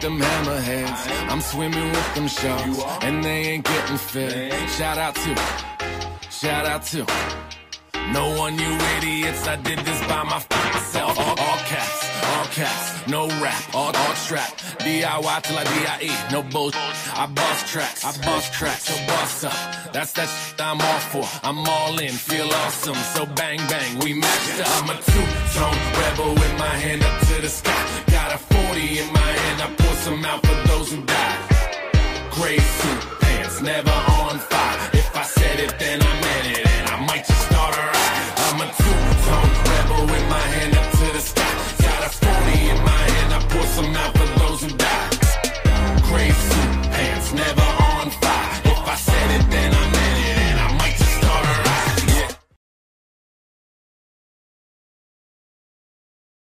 them hammerheads. I'm swimming with them sharks, and they ain't getting fed. Shout out to, shout out to. No one, you idiots. I did this by myself. No rap, all, all trap. DIY till I DIE, no bullshit. I boss tracks, I boss tracks, so boss up. That's that shit I'm all for. I'm all in, feel awesome. So bang bang, we matched up. I'm a two-tone rebel with my hand up to the sky. Got a 40 in my hand, I pour some out for those who die. Gray suit pants, never 40 in my hand, I pour some out for those who die. Gray suit pants, never